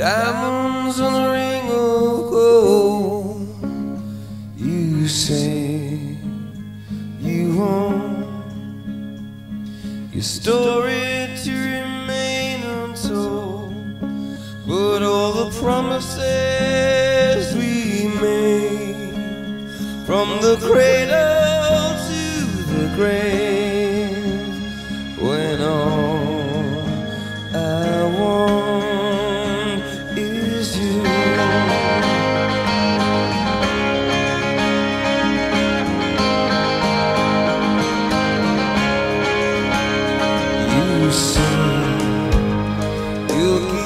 Diamonds on a ring of gold. You say you want your story to remain untold, but all the promises we made from the cradle to the grave, you'll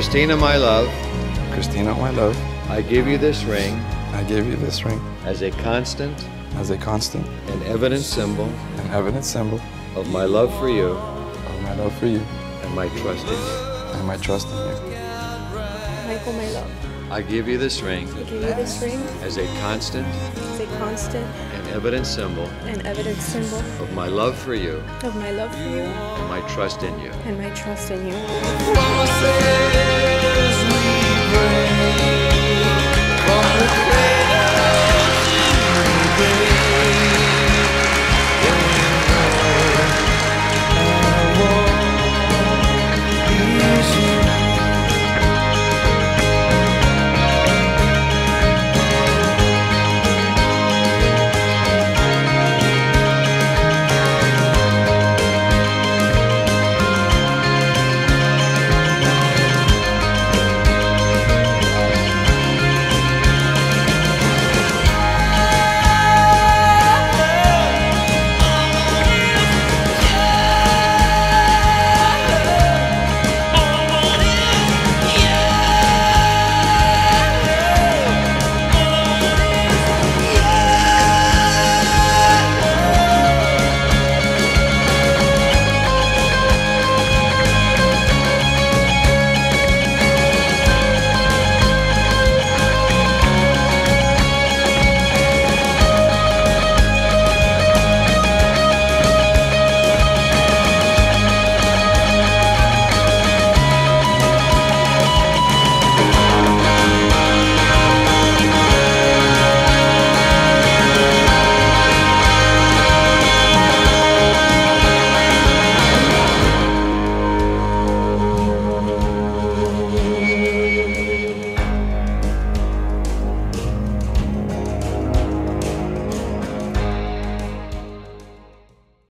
Christina, my love, Christina, my love, I give you this ring I give you this ring as a constant as a constant An evident symbol An evident symbol of my love for you of my love for you and my trust in you. and my trust in you. Michael, my love, I give you this ring I give you this ring as a constant as a constant An evident symbol An evident symbol of my love for you of my love for you and my trust in you. and my trust in you.